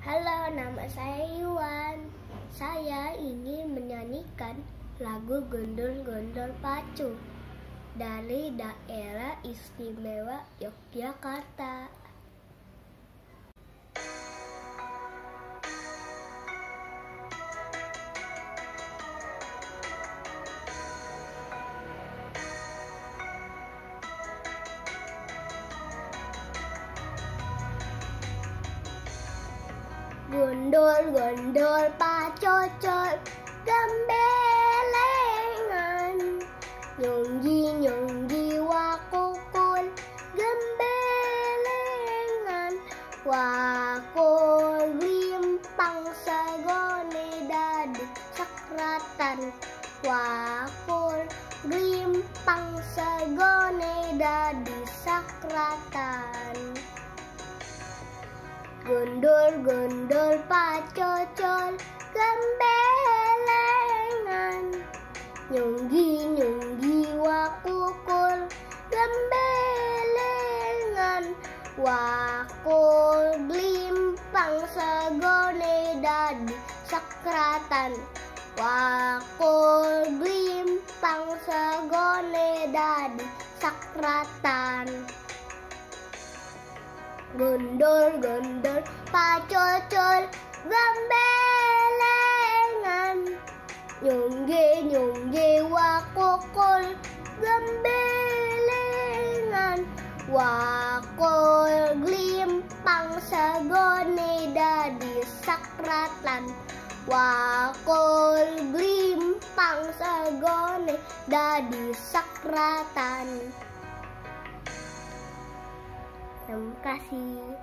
Halo, nama saya Iwan. Saya ingin menyanyikan lagu Gondol-Gondol Pacu dari daerah istimewa Yogyakarta. Gondol-gondol pacocol gembelengan. Nyunggi-nyunggi wakukul gembelengan. Wakul limpang segone dadi sakratan Wakul limpang segone dadi sakratan Gondol-gondol pacocol gembelengan. Nyunggi-nyunggi wakukul gembelengan. Wakul glimpang segone dadi sakratan Wakul glimpang segone dadi sakratan Gondol-gondol pacocol gembelengan Nyungge-nyungge wakokol gembelengan Wakol glimpang segone dadi sakratan Wakol glimpang segone dadi sakratan Terima kasih.